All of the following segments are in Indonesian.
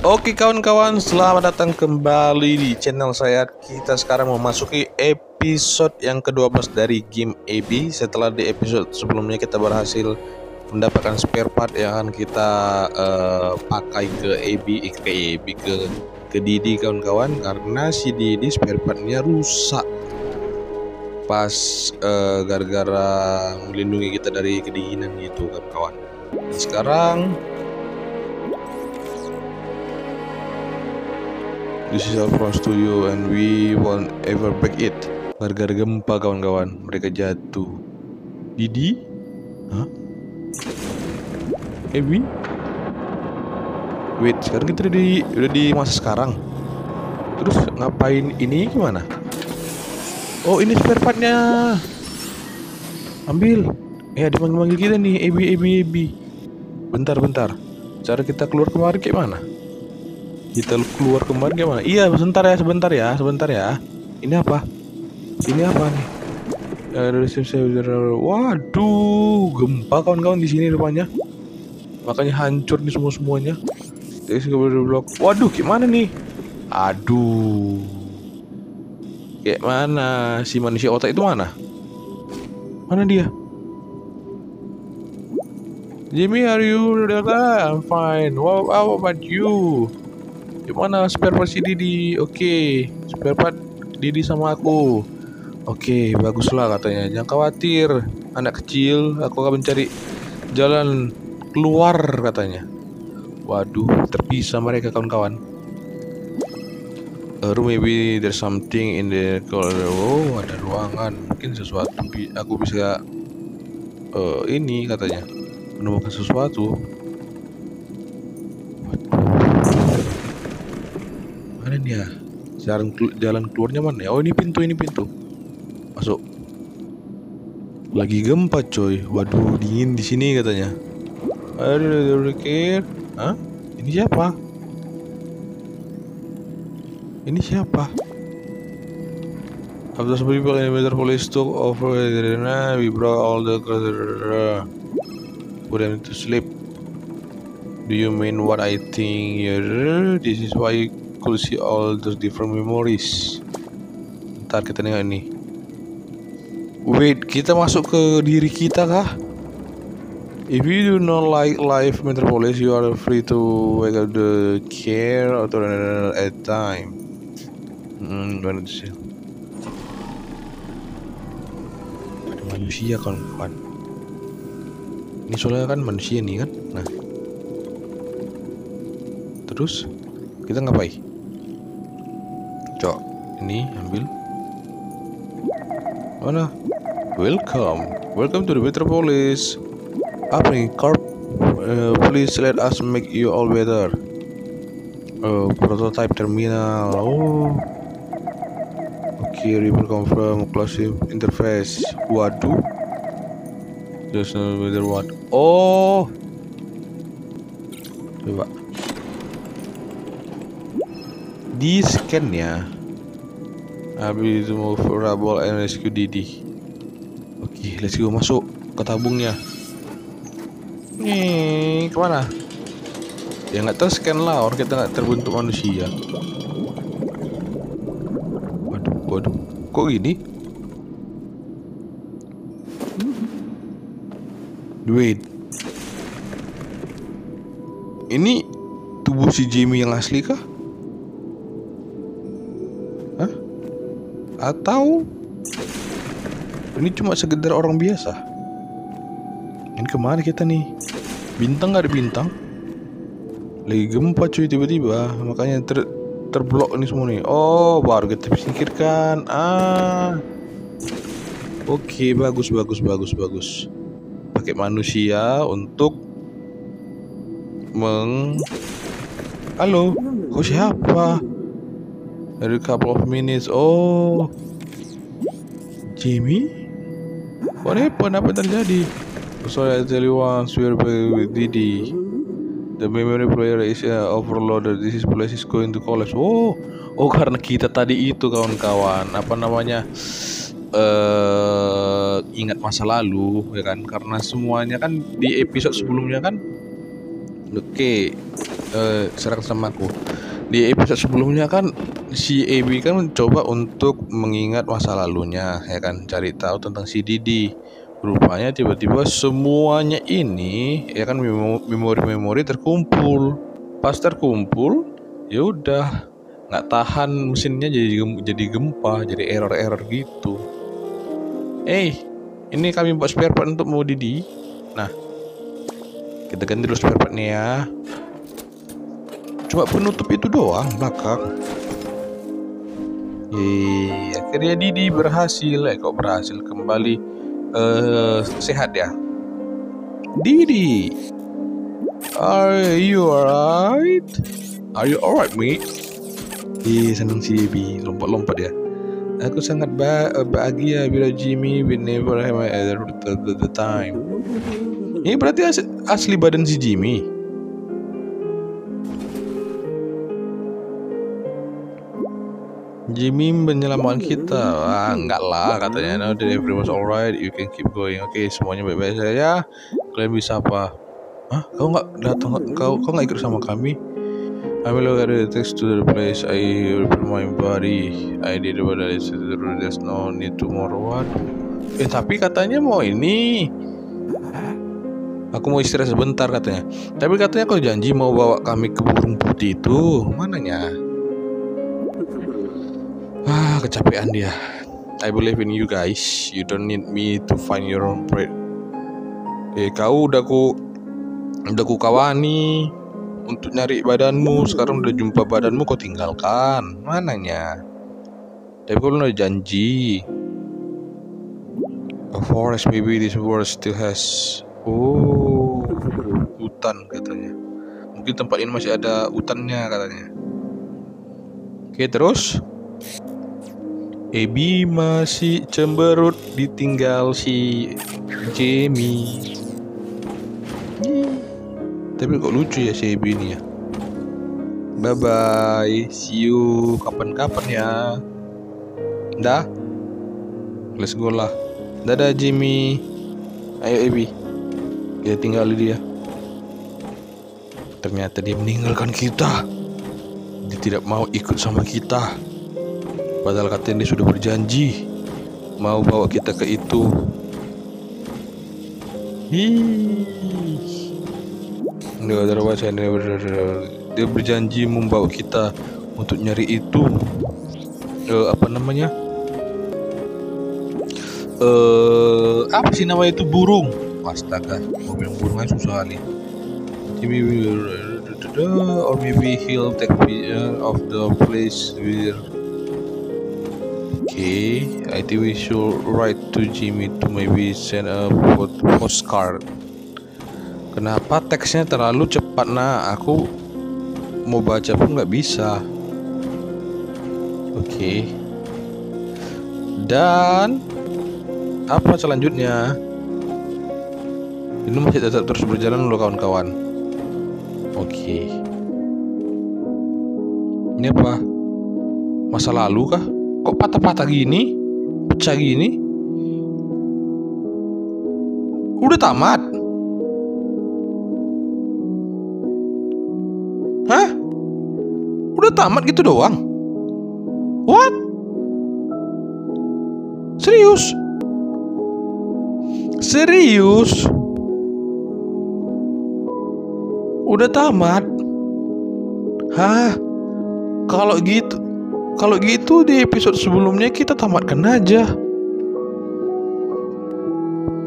Oke kawan-kawan, selamat datang kembali di channel saya. Kita sekarang memasuki episode yang ke-12 dari game AB. Setelah di episode sebelumnya kita berhasil mendapatkan spare part yang akan kita uh, pakai ke AB, eh, ke AB ke ke Didi kawan-kawan karena si Didi spare partnya rusak pas uh, gara-gara melindungi kita dari kedinginan gitu kawan-kawan. Sekarang This is our to you and we won't ever break it. Gara-gara gempa kawan-kawan, mereka jatuh. Didi? Hah? Ebi? Wait, sekarang kita udah di udah di masa sekarang. Terus ngapain ini gimana? Oh, ini spare partnya. Ambil. Eh, ada manggil-manggil kita nih, Ebi, Ebi, Ebi. Bentar, bentar. Cara kita keluar kemarin kayak mana? Kita keluar kemarin gimana? Iya, sebentar ya, sebentar ya, sebentar ya. Ini apa? Ini apa nih? Waduh, gempa kawan-kawan di sini rupanya. Makanya hancur nih semua semuanya. blok. Waduh, gimana nih? Aduh. Kayak mana si manusia otak itu mana? Mana dia? Jimmy, are you? I'm fine. What, about you? Gimana spare part si Didi? Oke, okay. spare part Didi sama aku. Oke, okay, baguslah katanya. Jangan khawatir, anak kecil. Aku akan mencari jalan keluar katanya. Waduh, terpisah mereka kawan-kawan. Uh, maybe there's something in the corner. Oh, ada ruangan. Mungkin sesuatu aku bisa uh, ini katanya menemukan sesuatu. Dia jalan jalan keluarnya mana ya? Oh ini pintu ini pintu. Masuk. Lagi gempa coy. Waduh dingin di sini katanya. Aduh pikir Hah? ini siapa? Ini siapa? After some people in the police took over we brought all the put them to sleep. Do you mean what I think? This is why could all the different memories ntar kita tengok ini wait kita masuk ke diri kita kah If you do not like life metropolis, you are free to wake up the care or at time. Hmm, gimana sih? Ada manusia kan, kawan. Ini soalnya kan manusia nih kan. Nah, terus kita ngapain? Cok. Ini ambil. Mana? Welcome. Welcome to the metropolis. Nih corp uh, please let us make you all better uh, prototype terminal. Oh. Oke okay, ribbon confirm closing interface. Waduh. Just no what oh. Coba di scan ya. Habis itu mau Rabol and rescue Didi. Oke okay, let's go masuk ke tabungnya. Nih ke mana? Ya nggak terscan lah orang kita nggak terbentuk manusia. Waduh waduh. Kok gini? Wait ini tubuh si Jamie yang asli kah Atau ini cuma sekedar orang biasa? Ini ke mana kita nih? Bintang gak ada bintang? Lagi gempa cuy tiba-tiba, makanya ter terblok ini semua nih. Oh, baru kita pikirkan. Ah. Oke, bagus bagus bagus bagus. Pakai manusia untuk meng Halo, kau siapa? Every couple of minutes. Oh, Jimmy? What happened? Apa terjadi? Sorry, I tell you once we're with Didi. The memory player is uh, overloaded. This is place is going to collapse. Oh, oh karena kita tadi itu kawan-kawan. Apa namanya? Uh, ingat masa lalu ya kan karena semuanya kan di episode sebelumnya kan oke okay uh, serang sama aku. Di episode sebelumnya kan si AB kan mencoba untuk mengingat masa lalunya, ya kan, cari tahu tentang si Didi. Rupanya tiba-tiba semuanya ini ya kan memori-memori terkumpul. Pas terkumpul, ya udah nggak tahan mesinnya jadi jadi gempa, jadi error-error gitu. Eh, ini kami buat spare part untuk mau Didi. Nah, kita ganti dulu spare partnya ya. Cuma penutup itu doang belakang. Yeay, akhirnya Didi berhasil. Eh, kok berhasil kembali uh, sehat ya? Didi, are you alright? Are you alright, mate? Ih, senang si Bi, lompat-lompat ya. Aku sangat ba bahagia bila Jimmy will never have the, the, the time. Ini berarti asli badan si Jimmy. Jimmy menyelamatkan kita. Ah, enggak lah katanya. Now that everyone's alright, you can keep going. Oke, okay, semuanya baik-baik saja. Kalian bisa apa? Hah? Kau nggak datang? Kau kau nggak ikut sama kami? I will look at the text to the place I repair my body. I did what I said. There's no need to more what? Eh tapi katanya mau ini. Aku mau istirahat sebentar katanya. Tapi katanya kau janji mau bawa kami ke burung putih itu. Mananya? Ah, kecapean dia. I believe in you guys. You don't need me to find your own bread. Eh, kau udah ku udah ku kawani untuk nyari badanmu. Sekarang udah jumpa badanmu kau tinggalkan. Mananya? Tapi kau udah janji. A forest maybe this world still has oh hutan katanya. Mungkin tempat ini masih ada hutannya katanya. Oke terus Ebi masih cemberut ditinggal si Jamie. Tapi kok lucu ya si Ebi ini ya? Bye bye see you. Kapan-kapan ya. Dah. Let's go lah. Dadah Jimmy ayo Ebi. Kita tinggal dia. Ternyata dia meninggalkan kita. Dia tidak mau ikut sama kita padahal katanya dia sudah berjanji mau bawa kita ke itu. Dia berjanji membawa kita untuk nyari itu uh, apa namanya uh, apa sih namanya itu burung astaga mau bilang burung susah kali or maybe he'll take picture of the place where okay I think we should write to Jimmy to maybe send a postcard. Kenapa teksnya terlalu cepat nah Aku mau baca pun nggak bisa. Oke. Okay. Dan Apa selanjutnya? Ini masih tetap terus berjalan loh kawan-kawan. Oke. Okay. Ini apa? Masa lalu kah Kok patah-patah gini Pecah gini Udah tamat Hah? Udah tamat gitu doang? What? Serius? Serius? Udah tamat? Hah? Kalau gitu, kalau gitu di episode sebelumnya kita tamatkan aja.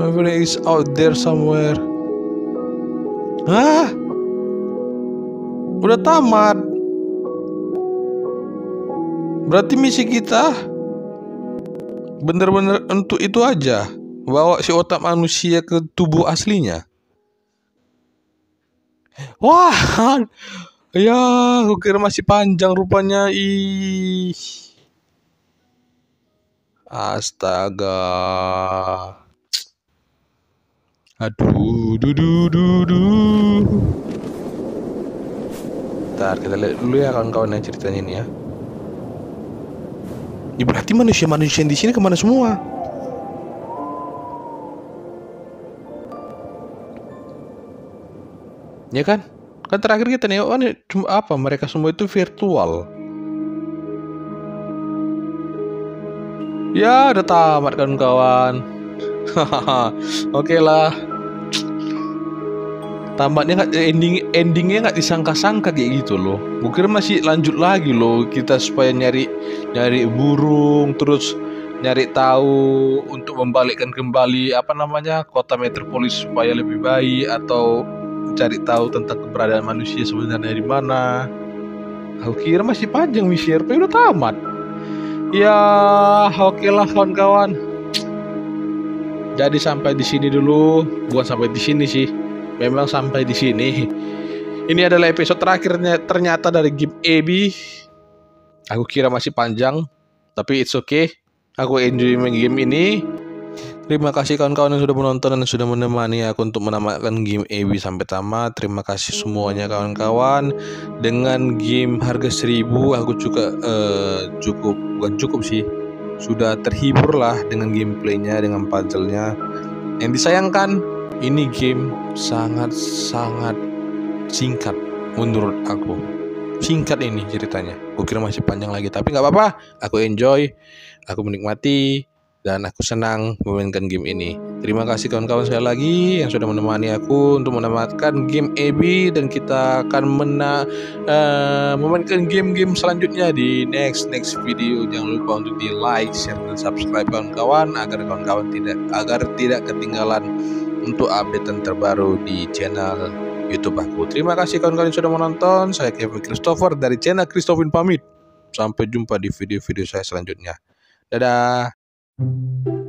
My is out there somewhere. Hah? Udah tamat. Berarti misi kita bener-bener untuk itu aja. Bawa si otak manusia ke tubuh aslinya. Wah, ya, aku kira masih panjang rupanya. Ih, astaga. Aduh, dudu, dudu. Bentar, kita lihat dulu ya kawan-kawan yang ceritanya ini ya. Ya berarti manusia-manusia di sini ke mana semua? Ya kan? Kan terakhir kita nih oh cuma apa? Mereka semua itu virtual. Ya udah tamat kan kawan oke lah. Tamatnya nggak ending endingnya nggak disangka-sangka kayak gitu loh. Kira masih lanjut lagi loh kita supaya nyari nyari burung terus nyari tahu untuk membalikkan kembali apa namanya kota metropolis supaya lebih baik atau cari tahu tentang keberadaan manusia sebenarnya di mana aku kira masih panjang misi RP udah tamat ya oke lah kawan-kawan jadi sampai di sini dulu bukan sampai di sini sih memang sampai di sini. Ini adalah episode terakhirnya ternyata dari game AB. Aku kira masih panjang, tapi it's okay. Aku enjoy main game ini. Terima kasih kawan-kawan yang sudah menonton dan sudah menemani aku untuk menamatkan game AB sampai tamat. Terima kasih semuanya kawan-kawan. Dengan game harga 1000 aku juga uh, cukup bukan cukup sih. Sudah terhibur lah dengan gameplaynya, dengan puzzle-nya. Yang disayangkan ini game sangat-sangat singkat menurut aku singkat ini ceritanya aku kira masih panjang lagi tapi nggak apa-apa aku enjoy aku menikmati dan aku senang memainkan game ini. Terima kasih kawan-kawan saya lagi yang sudah menemani aku untuk menamatkan game AB dan kita akan mena uh, memainkan game-game selanjutnya di next next video. Jangan lupa untuk di like, share dan subscribe kawan-kawan agar kawan-kawan tidak agar tidak ketinggalan untuk update terbaru di channel YouTube aku. Terima kasih kawan-kawan yang sudah menonton. Saya Kevin Christopher dari channel Christophin pamit. Sampai jumpa di video-video saya selanjutnya. Dadah. Thank you.